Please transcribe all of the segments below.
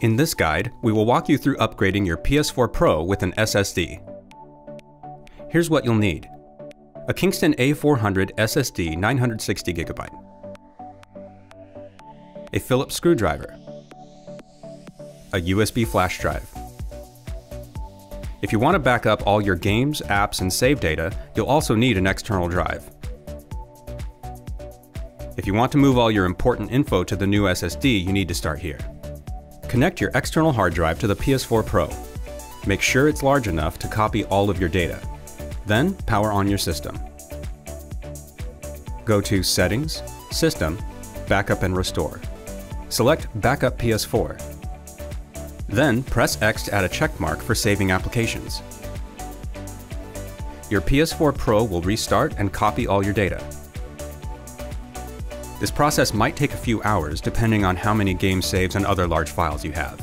In this guide, we will walk you through upgrading your PS4 Pro with an SSD. Here's what you'll need. A Kingston A400 SSD 960GB. A Phillips screwdriver. A USB flash drive. If you want to back up all your games, apps, and save data, you'll also need an external drive. If you want to move all your important info to the new SSD, you need to start here. Connect your external hard drive to the PS4 Pro. Make sure it's large enough to copy all of your data. Then, power on your system. Go to Settings, System, Backup and Restore. Select Backup PS4. Then, press X to add a check mark for saving applications. Your PS4 Pro will restart and copy all your data. This process might take a few hours depending on how many game saves and other large files you have.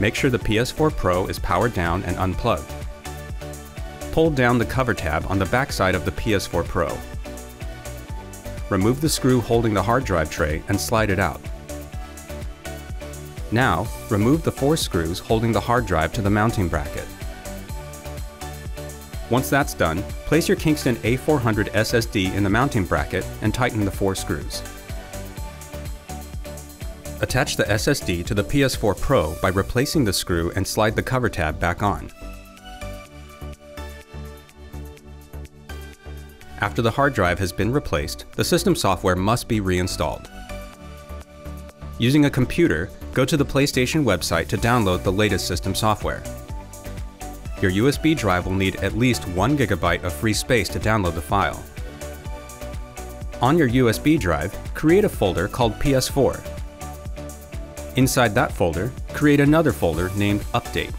Make sure the PS4 Pro is powered down and unplugged. Pull down the cover tab on the backside of the PS4 Pro. Remove the screw holding the hard drive tray and slide it out. Now, remove the four screws holding the hard drive to the mounting bracket. Once that's done, place your Kingston A400 SSD in the mounting bracket and tighten the four screws. Attach the SSD to the PS4 Pro by replacing the screw and slide the cover tab back on. After the hard drive has been replaced, the system software must be reinstalled. Using a computer, go to the PlayStation website to download the latest system software. Your USB drive will need at least 1 GB of free space to download the file. On your USB drive, create a folder called PS4. Inside that folder, create another folder named Update.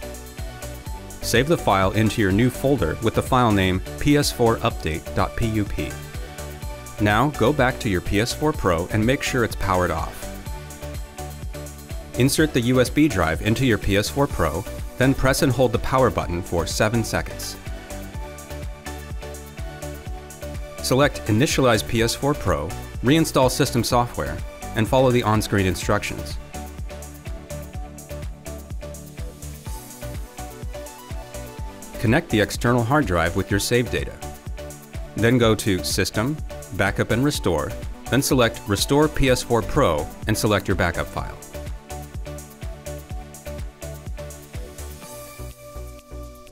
Save the file into your new folder with the file name ps4update.pup. Now go back to your PS4 Pro and make sure it's powered off. Insert the USB drive into your PS4 Pro then press and hold the power button for 7 seconds. Select Initialize PS4 Pro, reinstall system software, and follow the on-screen instructions. Connect the external hard drive with your save data. Then go to System, Backup and Restore, then select Restore PS4 Pro and select your backup file.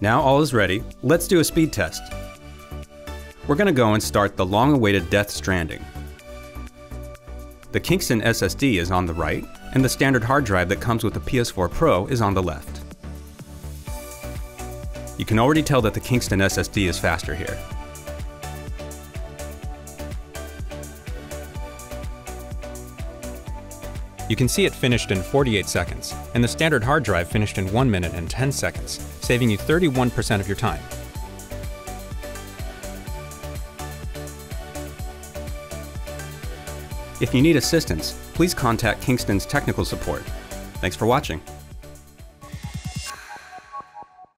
Now all is ready, let's do a speed test. We're going to go and start the long-awaited Death Stranding. The Kingston SSD is on the right, and the standard hard drive that comes with the PS4 Pro is on the left. You can already tell that the Kingston SSD is faster here. You can see it finished in 48 seconds, and the standard hard drive finished in 1 minute and 10 seconds, saving you 31% of your time. If you need assistance, please contact Kingston's technical support. Thanks for watching.